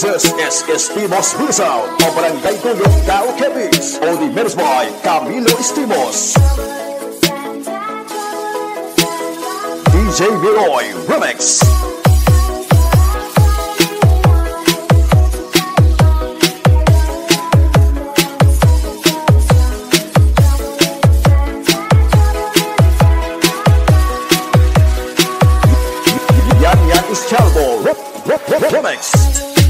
Just Estimos Husao, obranga y tuyo Karaoke Beats, o Dimers by Camilo Estimos. DJ Leroy Remix. Remix.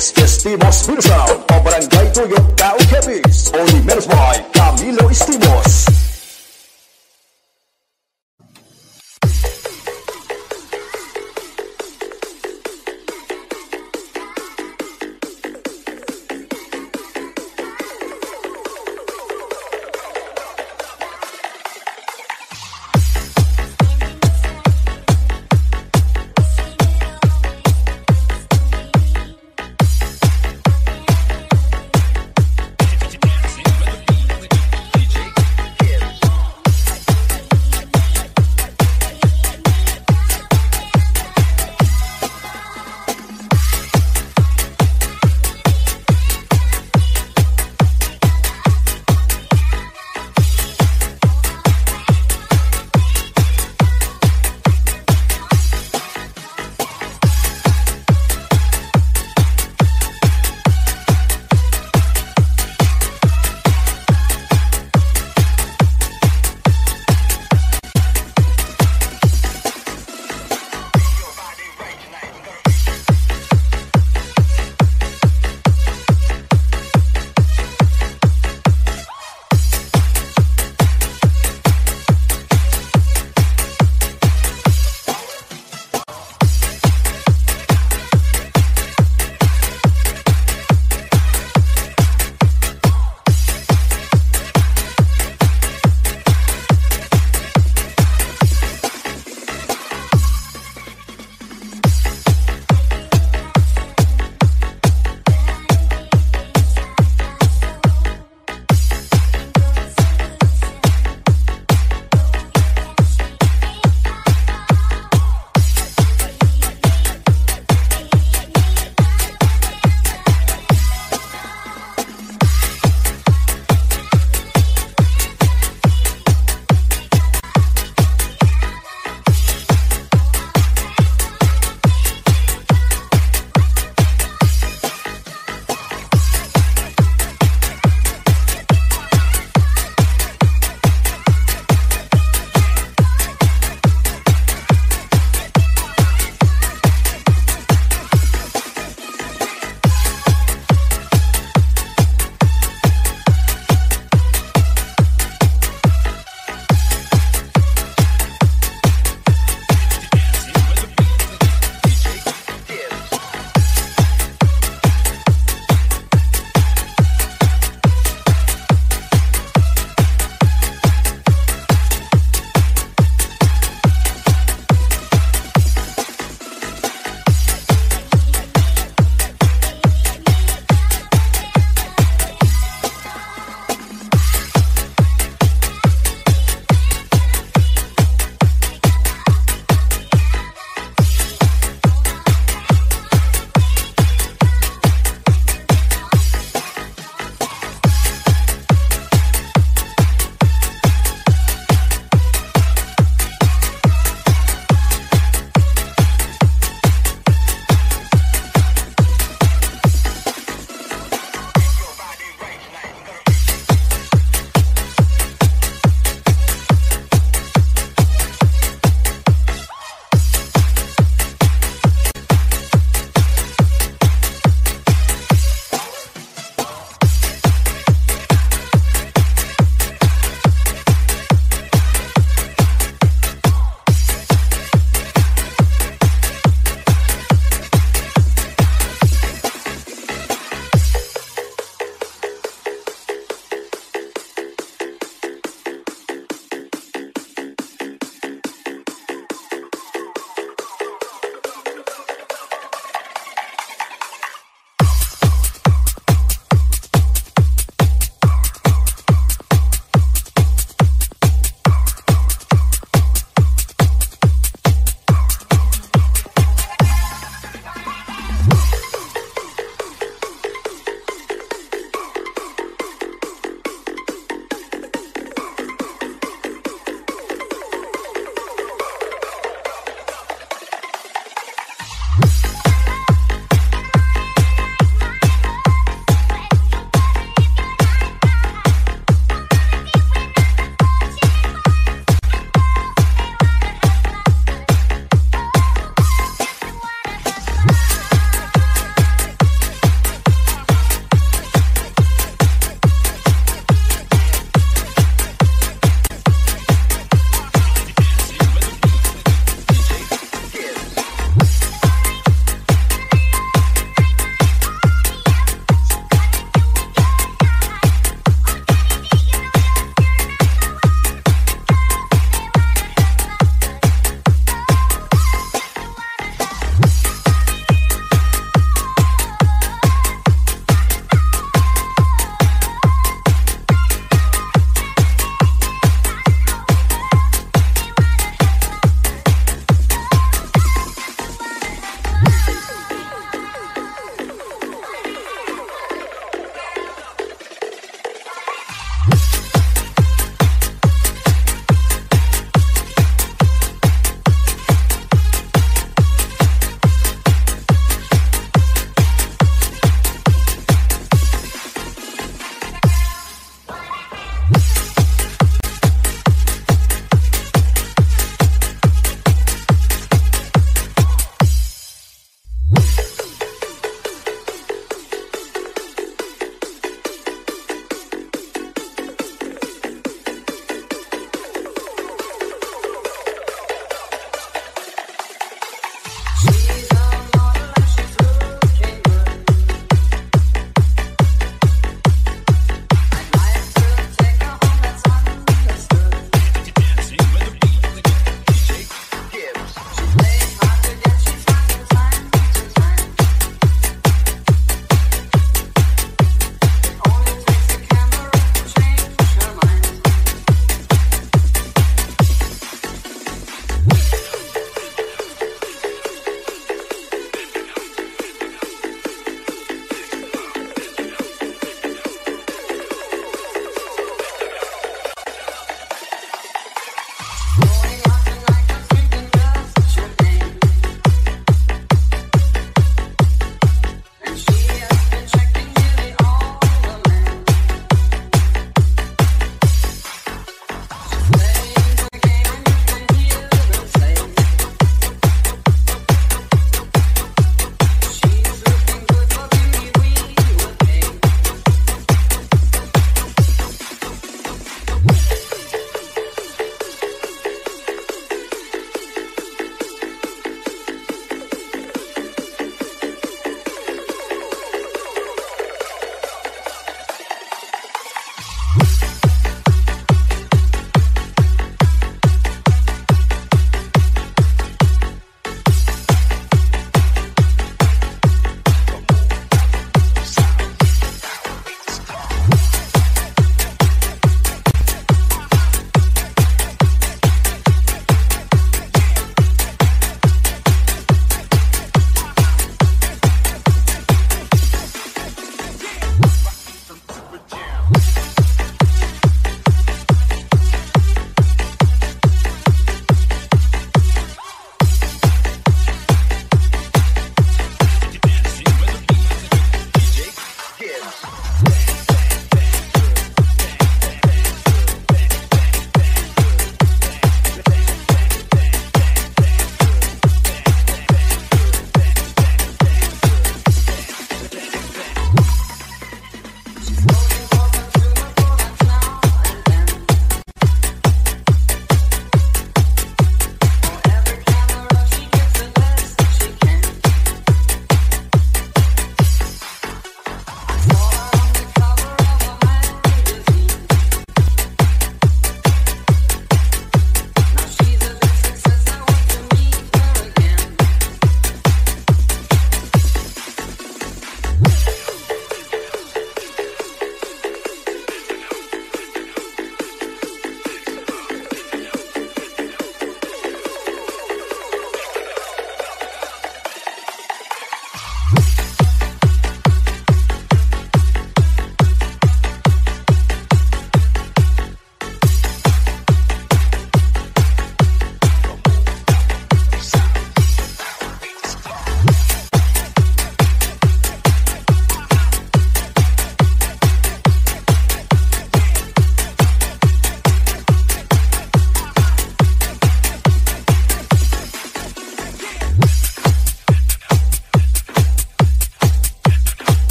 This is the most beautiful sound of barangay Toyota Cabis. Only managed by Camilo Estimos.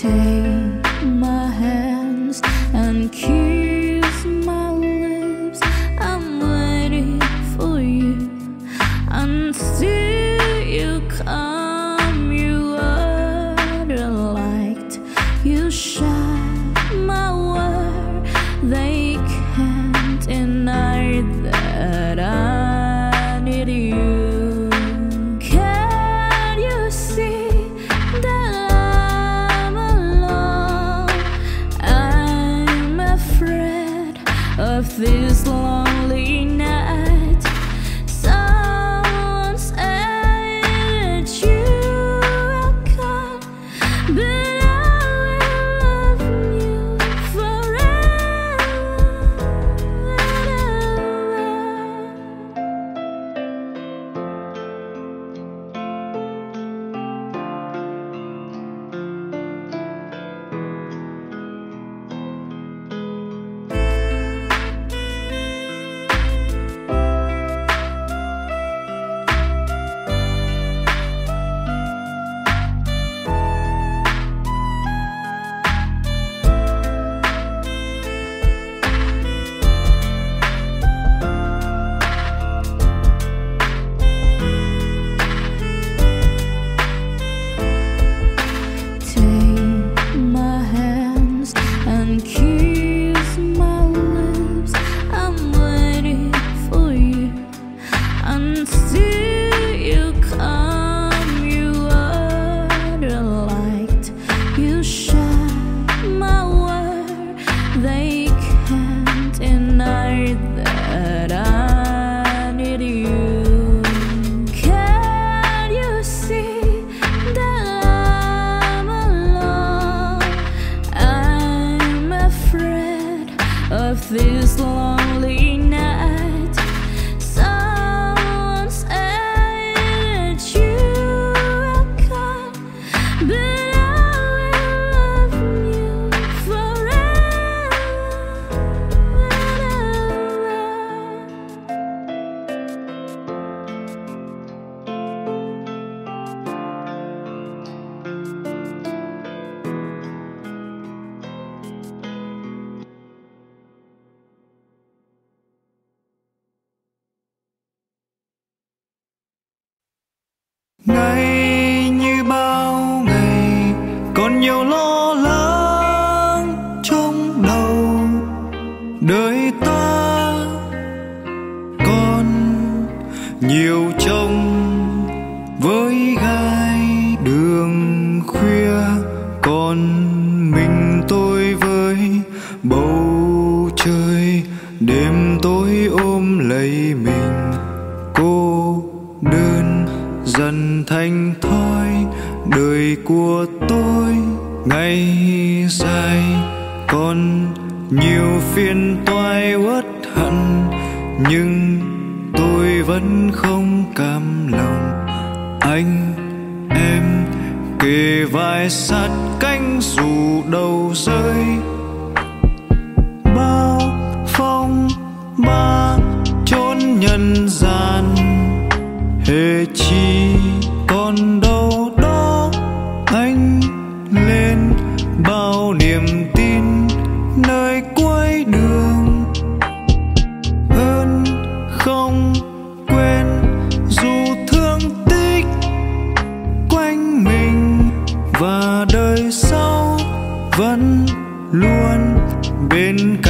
take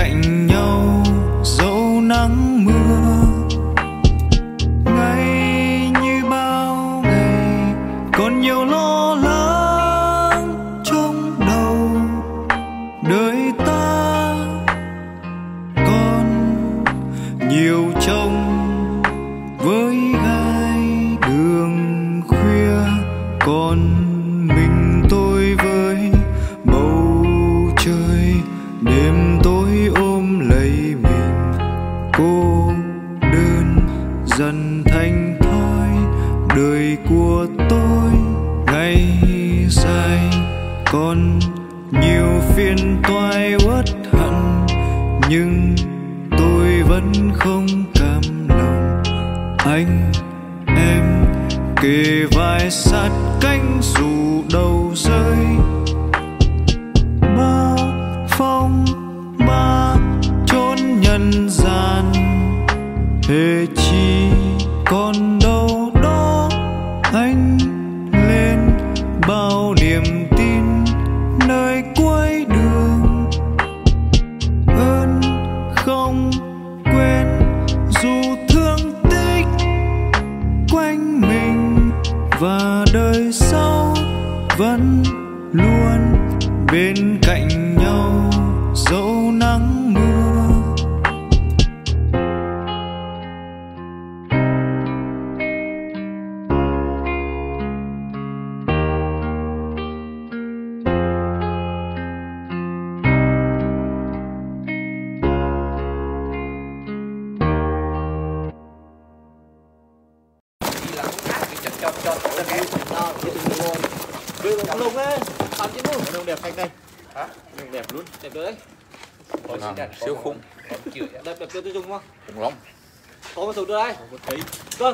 cạnh nhau dẫu nắng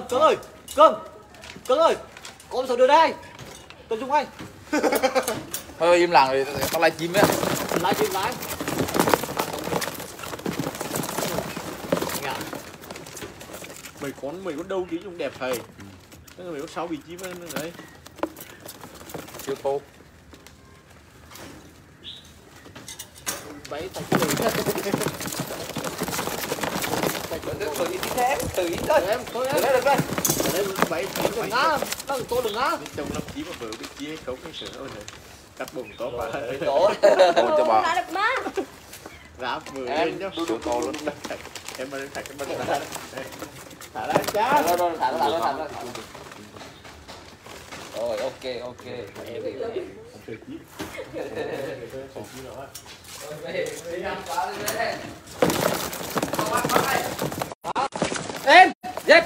Cưng, cưng ơi. Cưng. Cưng ơi. Có một số đưa đây. Tôi dùng anh. thôi im lặng rồi tao lại chim á Lái chim lái. Mày con mày con đâu tí dùng đẹp thầy. Thế mày có sáu vị chim nữa đấy. siêu tô Bảy tại tự ý thôi. Em, tôi em. được rồi. Rồi Ở đây bảy đừng ngã, đừng tôi đừng ngã. trong năm chí mà vừa biết chia cấu cái sữa rồi cắt bụng có bà tổ Ôi cho bà. Lại được má. Ráp vừa Em, lên nhá. siêu tô luôn. em mà thạch cái bên ra. Thả ra cha. rồi rồi thả nó thả nó thả nó rồi ok ok. Em dép kia dép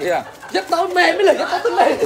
dạ. dạ, tao mềm mới là dép tao tính mềm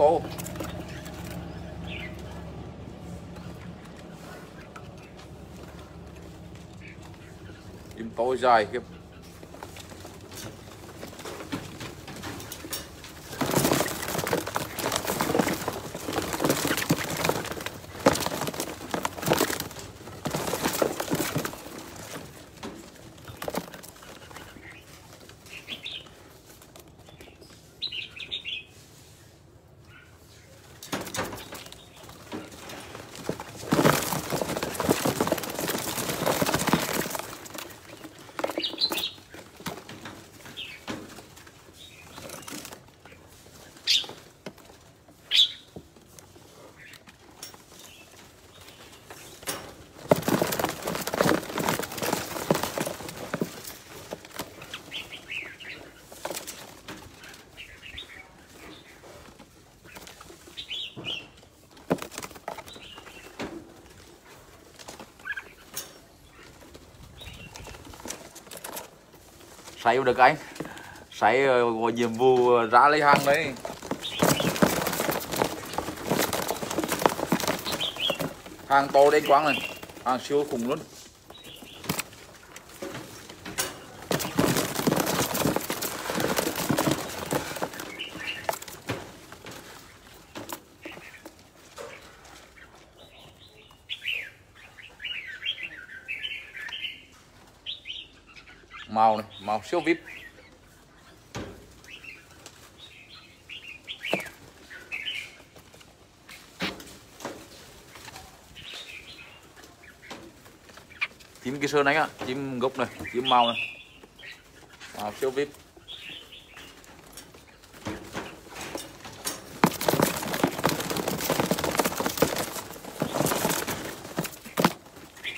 tô. Im tô dài sấy được anh. Sấy có ờ, nhiệm vụ ờ, ra lấy hàng đấy. Hàng to đến quáng này. Hàng siêu khủng luôn. phòng siêu vip. Chim kia sơn đánh ạ chim gốc này chim màu này. À, siêu vip.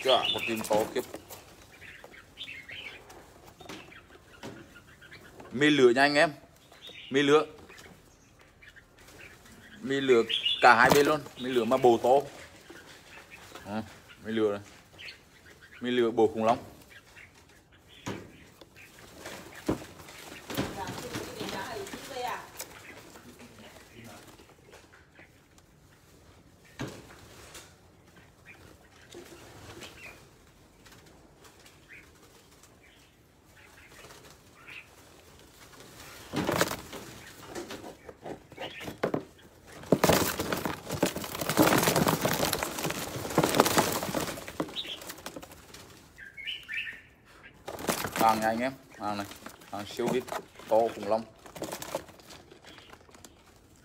Chưa? Một chim to kiếp. Mi lửa nha anh em. Mi lửa. Mi lửa cả hai bên luôn. Mi lửa mà bồ to. À, mi lửa này. Mi lửa bồ khủng long. Hàng nha anh em. Hàng này. Hàng siêu vip to khủng long.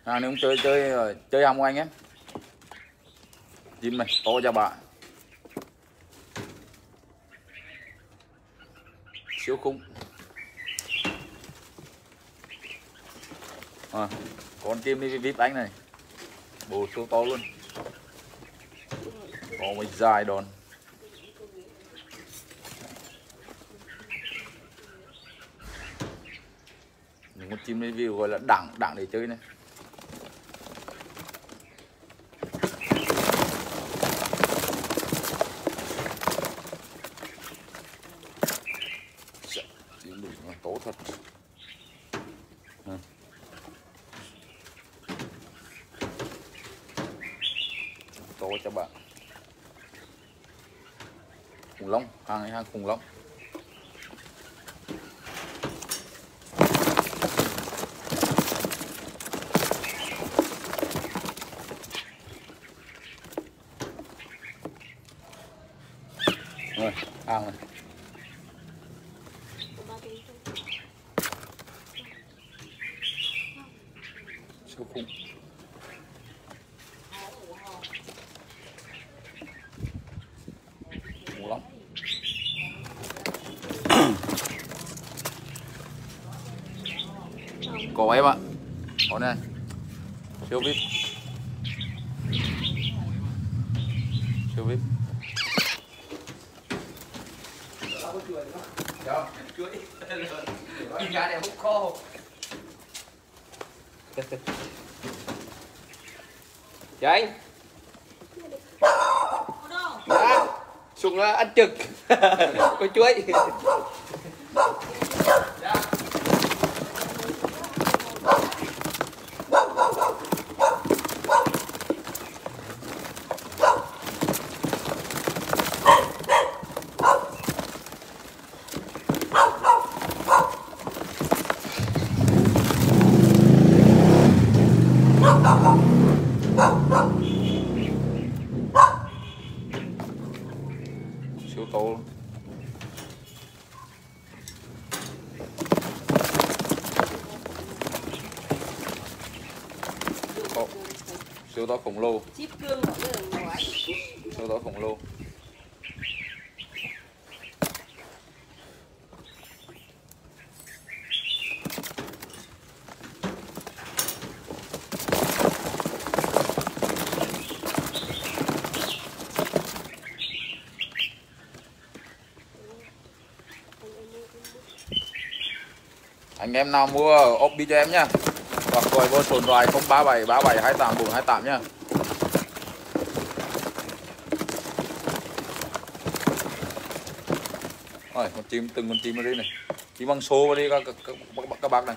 Hàng này cũng chơi chơi chơi hàng của anh em? Chim này to cho bạn. Siêu khủng. À, con chim đi vip anh này. Bồ siêu to luôn. Có mấy dài đòn những con chim review gọi là đẳng đẳng để chơi này. Chim đỉnh nó tốt thật. To cho bạn. Khủng long, hàng này hàng khủng long rồi hàng này siêu khủng khủng lắm của em ạ. Có này. Siêu vip siêu vip chuỗi đi ra để hút khô dạ anh. Dạ. Xuống ăn trực. Có chuối siêu to luôn to siêu to khổng lồ chip cương ở đây ngoài siêu to khổng lồ anh em nào mua ốp bi cho em nhá. Hoặc gọi vô số điện thoại 037 37 28 428 nhá. Rồi con chim từng con chim ở đây này. Chim bằng số vào đi các, các, các, các, các bác này.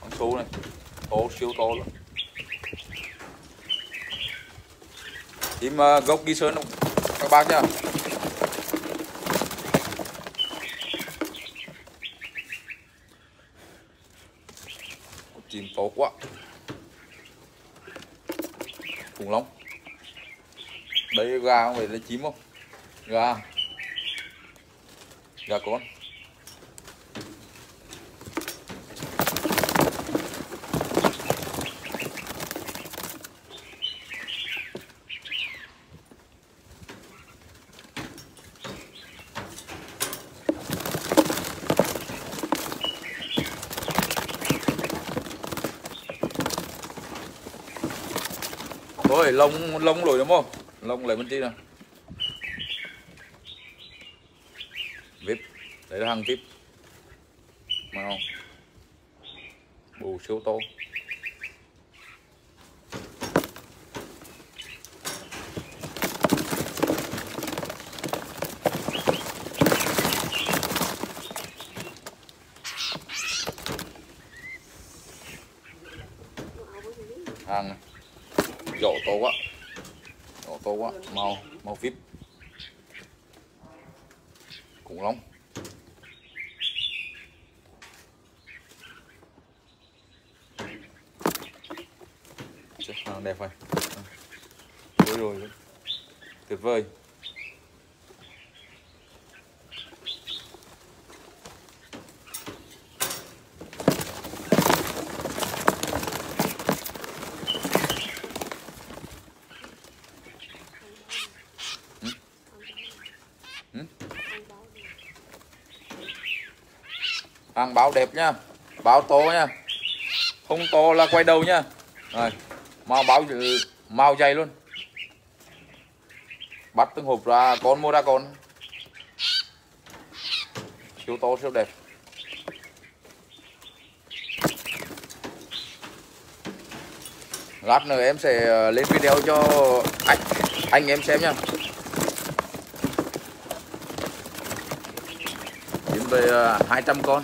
Bằng số này. To siêu to luôn chim uh, gốc ghi sơn các bác nhá. gà không phải là chim không? Gà. Gà con. Ôi, lông lông lồi đúng không? Lông lại bên tí nào. Vip để là hàng vip màu bù siêu to hàng này dỗ to quá dỗ to quá màu màu vip khủng long Chết, hàng đẹp rồi rồi rồi tuyệt vời hàng báo đẹp nha báo to nha không to là quay đầu nha rồi màu báo ừ, màu dày luôn. Bắt từng hộp ra, con mua ra con. Siêu to, siêu đẹp. Lát nữa em sẽ ờ, lên video cho anh anh em xem nha đến về 200 ờ, con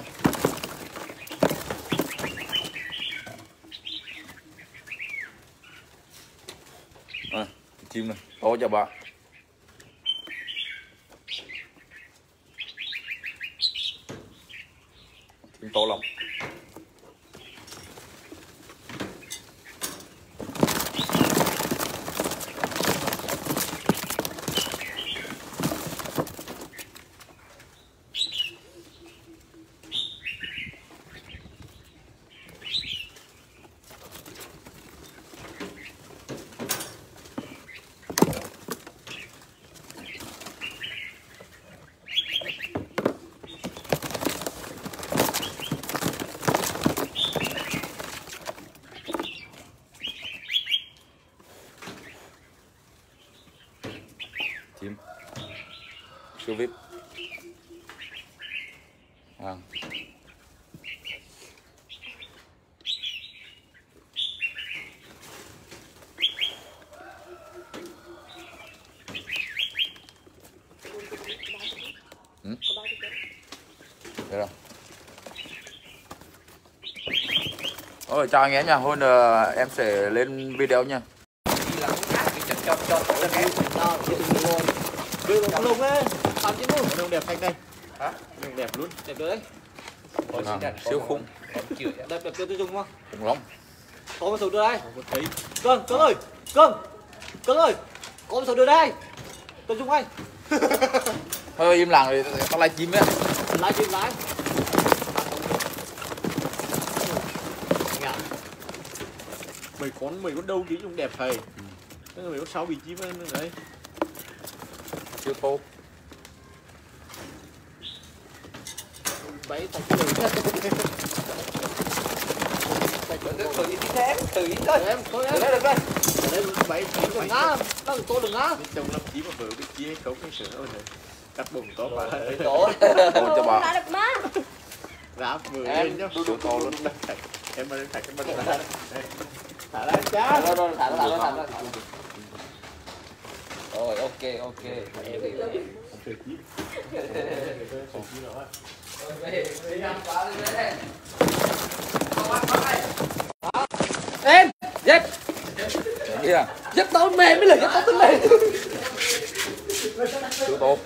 à, chim này. To cho bà chim to lắm chim siêu vip vâng Ừ. Được rồi. Ôi chào anh em nha, hôm ờ, em sẽ lên video nha. Đưa vào lùng ấy. Tạm chứ luôn. Nó đẹp thanh đây. Hả? Nó đẹp luôn. Đẹp đấy. Siêu khủng, Đẹp đẹp tôi dùng không? khủng long. Có một số đưa đây. Cưng, cưng ơi. Cưng. Cưng ơi. Có một số đưa đây. Tôi dùng anh. Thôi im lặng rồi, tao live chim á. Lái chim lái. Ngạ. Mấy con mấy con đâu tí cũng đẹp thầy. Thế là mấy con sáu bị chim nữa đấy. Siêu thô. Bảy cười. Thử ít thêm, thử ít thôi. Em, thôi em. Được đấy. Đấy bảy chim Đừng ngã. Đừng tôi đừng ngã. Bên trong lắm chim mà vợ bên kia không cái ơi này. Cắt bụng to quá. Tổ. Cho bà. Ráp vừa Em, lên nhá. siêu to luôn. Em mà lên thạch cái bánh ra. Thả ra chá Rồi, rồi, thả ra thả ra thả ra Rồi, ok, ok. Em, dép, Kia, dép tao mềm mới là dép tao tính mềm. chú tốt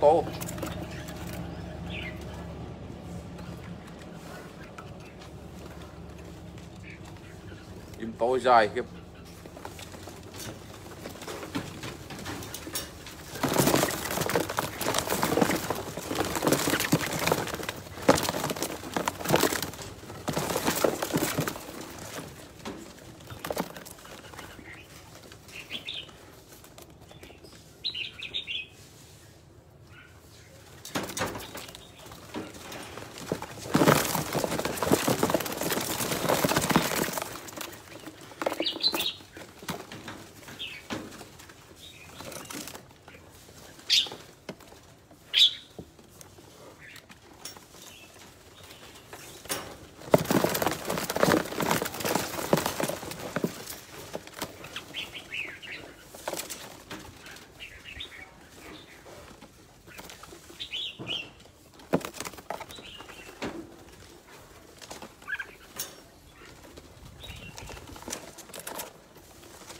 tô im tối dài khiếp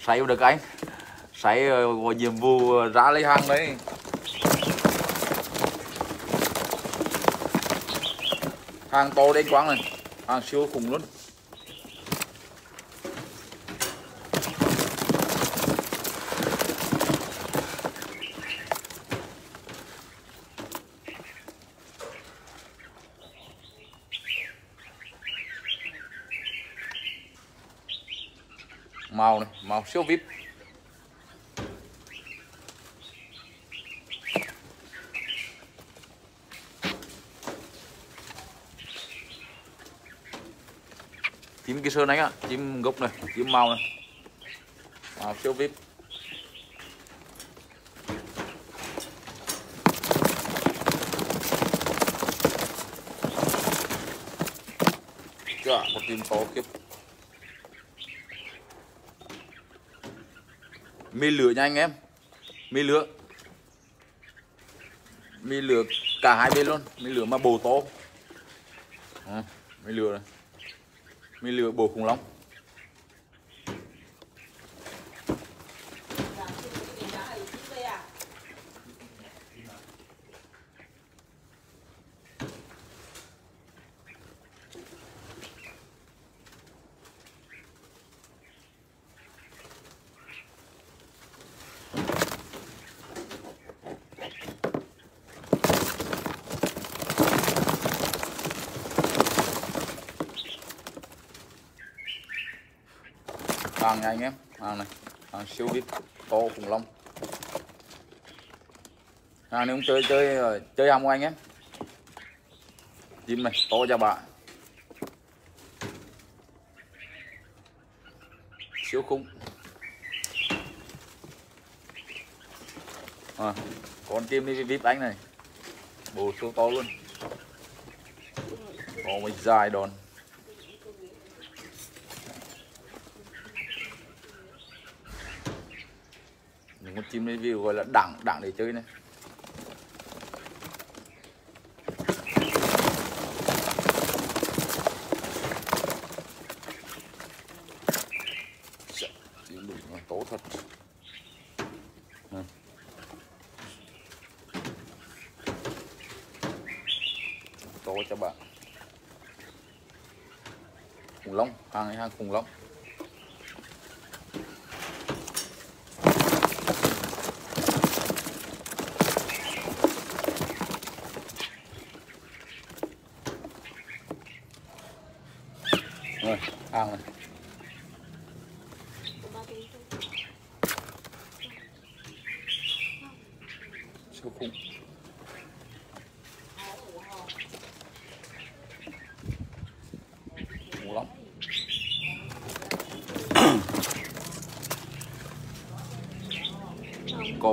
sấy được anh. Sấy có ờ, nhiệm vụ ờ, ra lấy hàng đấy. Hàng to đến quang này. Hàng siêu khủng luôn. Phòng siêu vip. Chim kia sơn anh á chim gốc này chim màu này. Màu siêu vip. Dạ, một chim to kiếp. Mì lửa nha anh em. Mì lửa. Mì lửa cả hai bên luôn. Mì lửa mà bồ to. À, mì lửa này. Mì lửa bồ khủng long hàng nha anh em hàng này hàng siêu vip to khủng long. Hàng này cũng chơi chơi chơi hàng của anh em chim này to cho bà siêu khủng à, con chim đi vip anh này. Bồ siêu to luôn. Có một dài đòn. Những con chim review gọi là đẳng đẳng để chơi này. Sợ, thật. Nè. cho bạn. Khủng long hàng này hàng khủng long.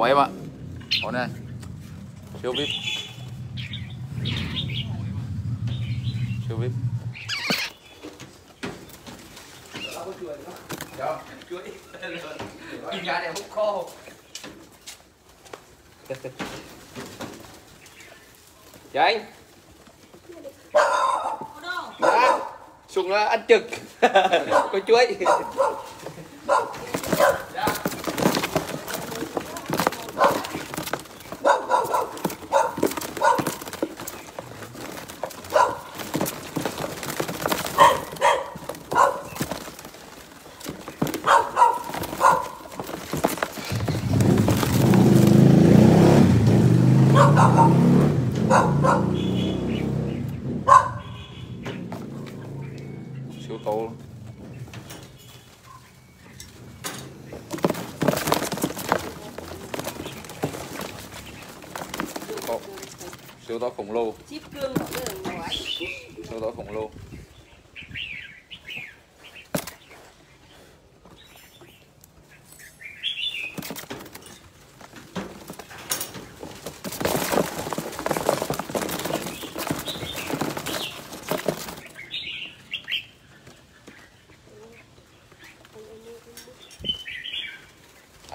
của em ạ? Món này siêu vip. Siêu vip. Chuối nhìn gà này hút khô dạ anh dạ. ăn trực. Có chuối.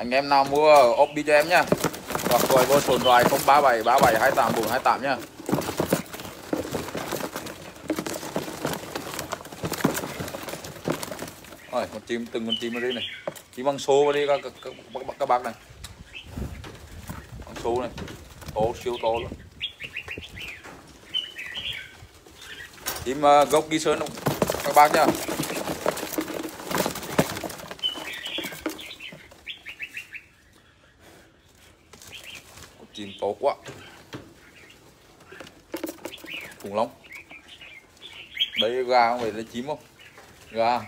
Anh em nào mua ốp đi cho em nhá. Hoặc gọi vô số điện 037 37 28 428 nhá. Rồi con chim từng con chim đi này. Chim bằng số đi các, các, các, các, các bác này. Bằng số này. To siêu to luôn. Chim uh, gốc ghi sơn các bác nhá con chim to quá khủng long đấy gà không phải là chim không? Gà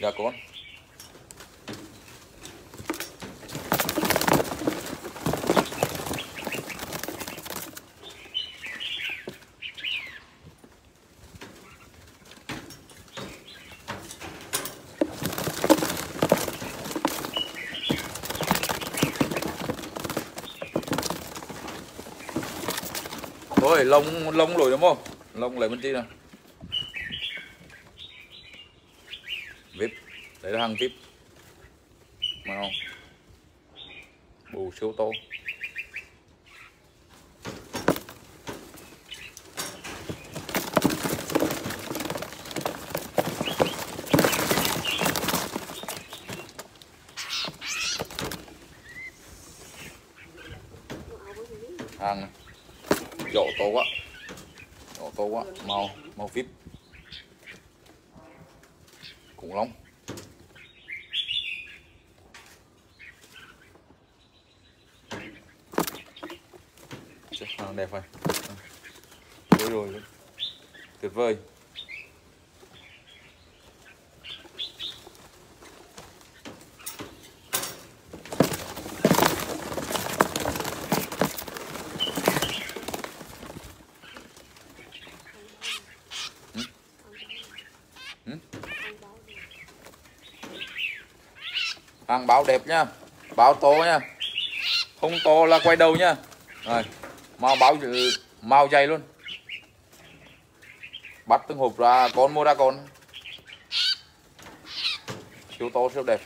gà con Thôi, lông lông lồi đúng không? Lông lại bên kia nào? VIP để là hàng VIP màu Bù siêu to hàng này dỗ to quá dỗ to quá màu màu vip khủng long Chết, hàng đẹp rồi Ôi rồi. Tuyệt vời. Hàng báo đẹp nha. Báo to nha. Không to là quay đầu nha. Rồi. Màu báo màu dày luôn bắt từng hộp ra con mua ra con. Siêu to siêu đẹp.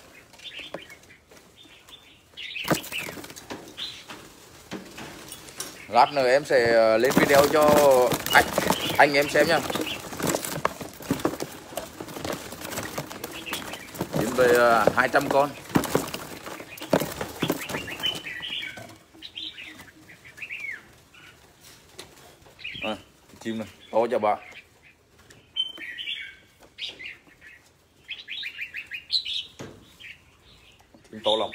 Lát nữa em sẽ ờ, lên video cho anh anh em xem nha. Đến về 200 ờ, con. À, chim này to cho bạn chim to lắm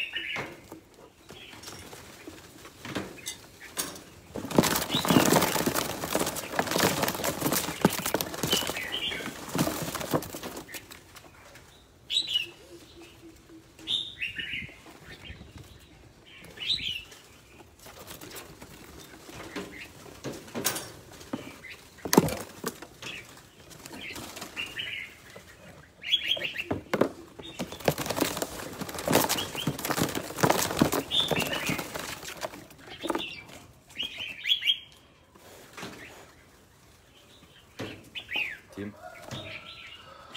chim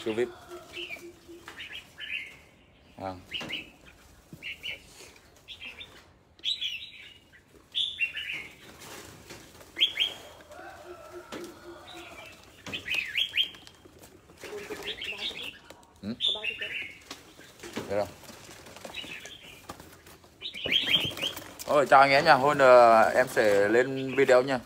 siêu vip Vâng. Ừ. Được rồi. Rồi chào anh em nha, hôm ờ, em sẽ lên video nha.